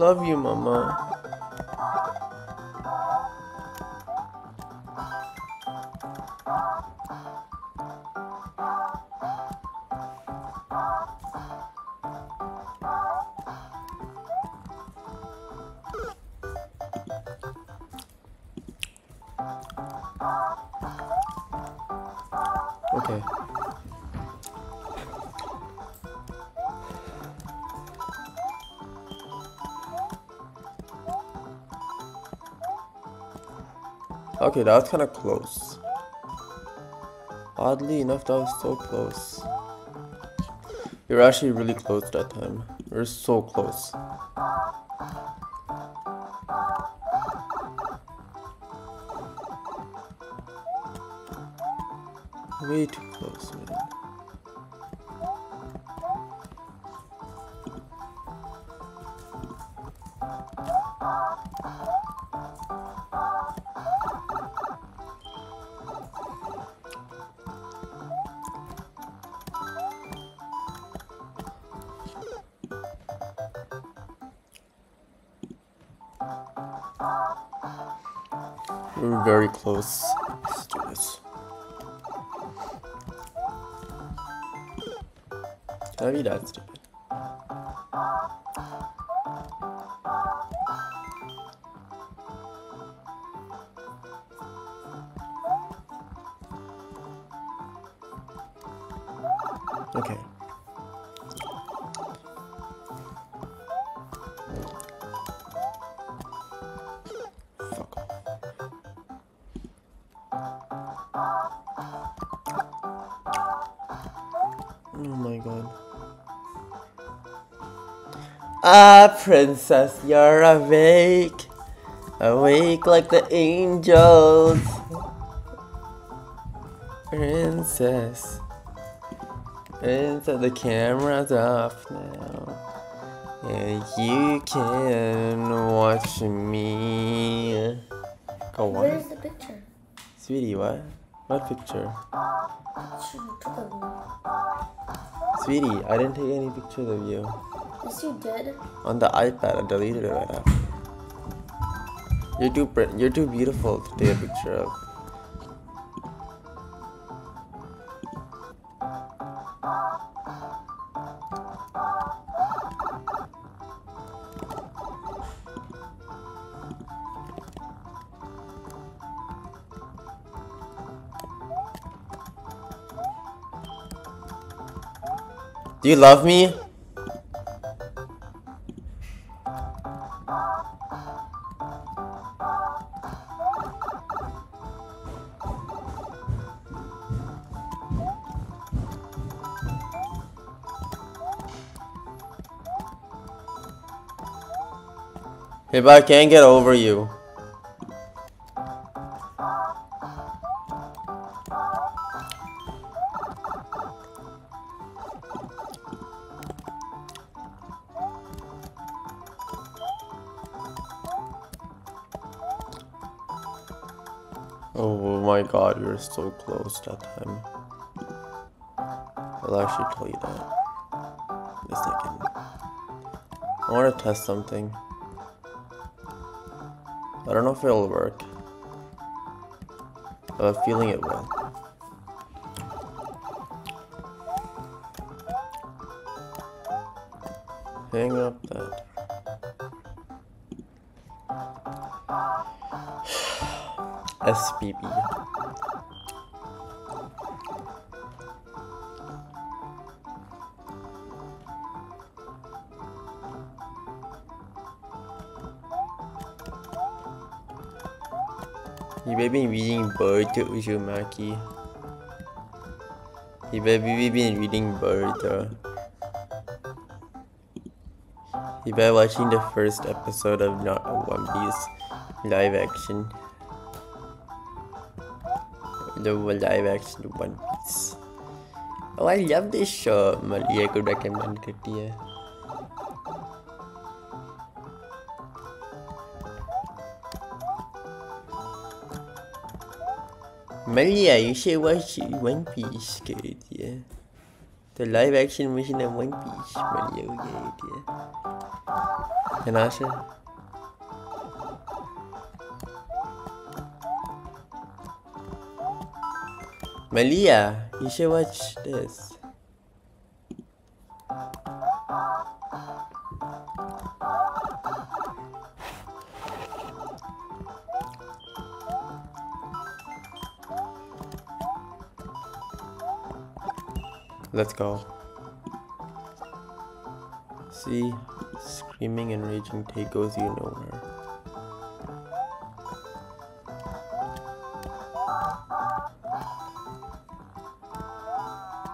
Love you, mama. Okay. Okay, that was kind of close. Oddly enough, that was so close. We were actually really close that time. We were so close. Way too close, man. We were very close. Let's do this. Can I be that Oh my god. Ah, princess, you're awake. Awake like the angels. Princess. Princess, the camera's off now. And you can watch me. Go on. Where's the picture? Sweetie, what? What picture? You took of me. Sweetie, I didn't take any pictures of you. Yes, you did. On the iPad, I deleted it right after. You're too you're too beautiful to take a picture of. Do you love me? If I can't get over you. Oh my god, you're so close that time. I'll actually tell you that. In a second. I want to test something. I don't know if it'll work. I have a feeling it will. Hang up that. SBB. You better be reading Boruto Uzumaki. You better be reading Boruto. You better watching the first episode of not One Piece live action. The live action One Piece. Oh, I love this show. Malia could recommend it here. Malia, you should watch One Piece, good, yeah. The live action mission in One Piece. Mario Gate, yeah. And Asha? Malia, you should watch this. Let's go. See, screaming and raging take goes you nowhere.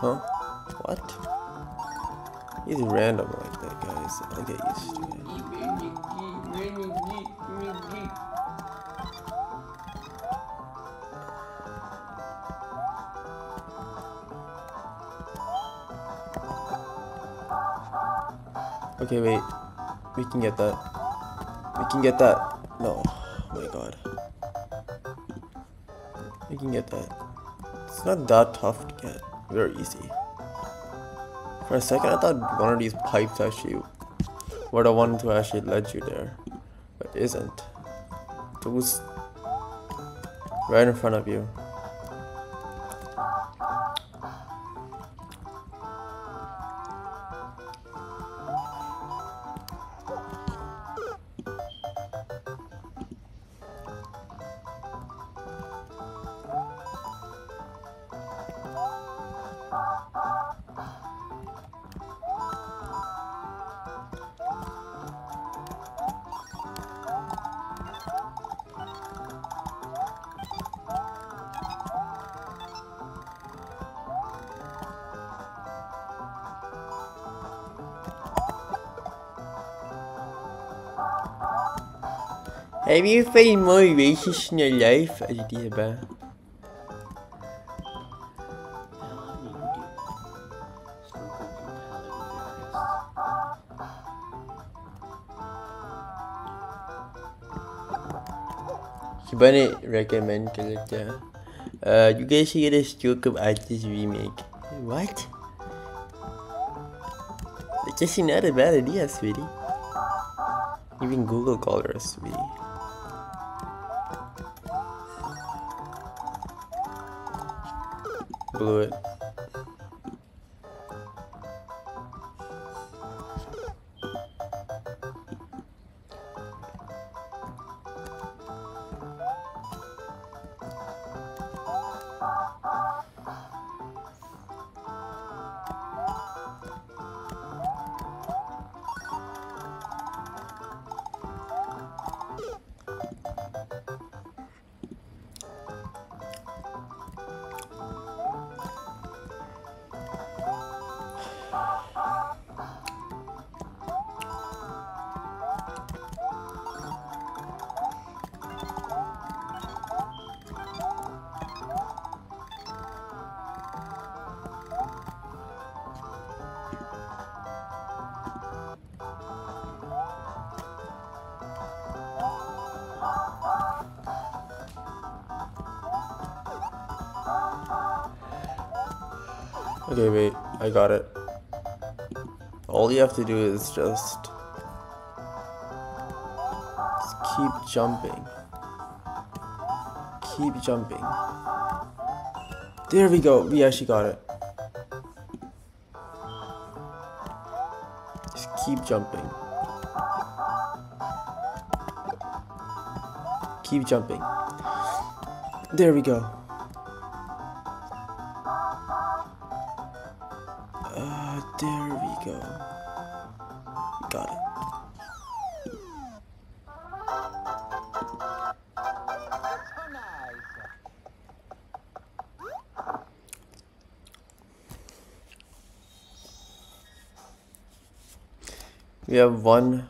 Huh? What? He's random like that, guys. I'll get used to it. Okay, wait. We can get that. We can get that. No. Oh my god. We can get that. It's not that tough to get. Very easy. For a second, I thought one of these pipes actually were the ones who actually led you there. But isn't. It was right in front of you. Have you found more races in your life? As you did ba? Sebenarnya recommend uh, You guys get a Stroke of Artist remake What? It's just not a bad idea, sweetie Even Google called her sweetie Blew it Okay, wait, I got it. All you have to do is just, just keep jumping. Keep jumping. There we go. We actually got it. Just keep jumping. Keep jumping. There we go. There we go. Got it. We have one.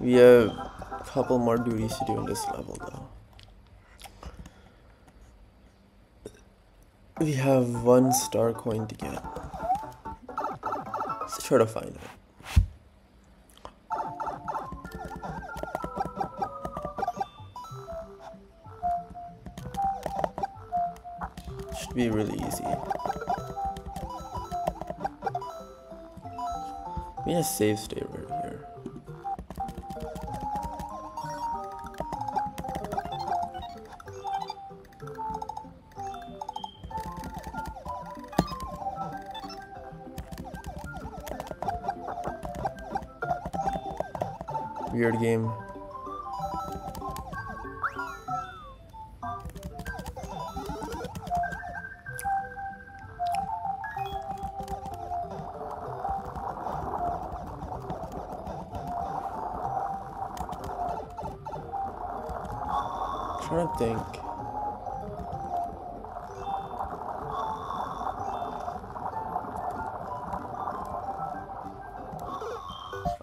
We have a couple more duties to do in this level though. We have one star coin to get sure to find it. Should be really easy. We need a save state right Weird game.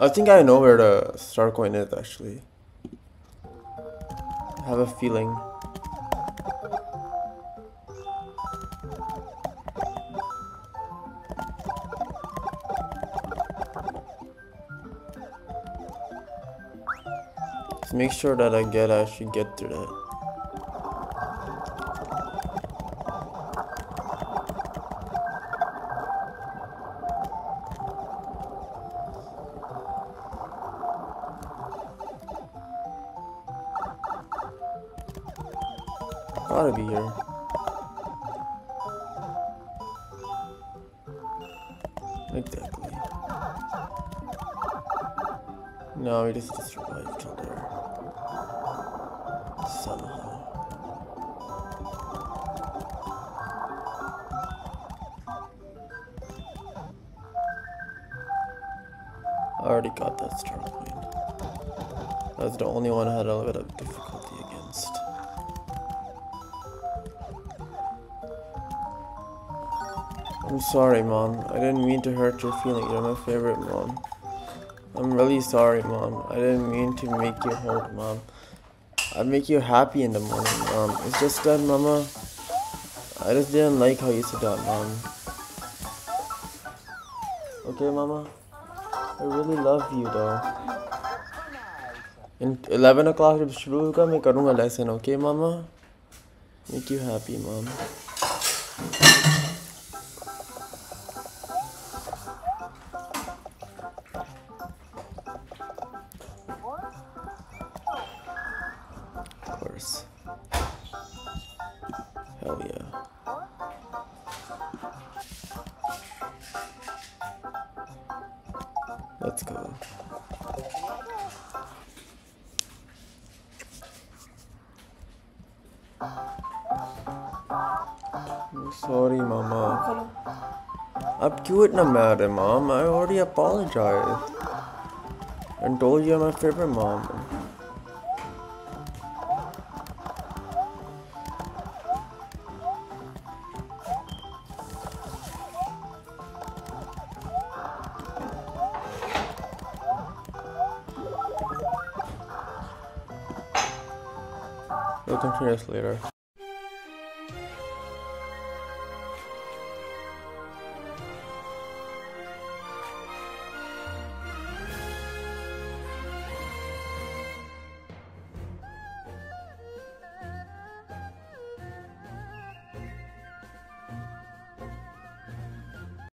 I think I know where the star coin is actually. I have a feeling. Just make sure that I get I should get through that. No, we just survived till there. Somehow. I already got that star coin. That's the only one I had a little bit of difficulty against. I'm sorry, Mom. I didn't mean to hurt your feelings. You're my favorite, Mom. I'm really sorry, Mom. I didn't mean to make you hurt, Mom. I make you happy in the morning, Mom. It's just that, Mama. I just didn't like how you said that, Mom. Okay, Mama? I really love you, though. In 11 o'clock जब शुरू होगा मैं करूँगा lesson, okay, Mama? Make you happy, Mom. sorry, Mama. करो अब क्यों इतना mad है, Mom? I already apologized. And told you I'm my favorite mom. We'll continue this later.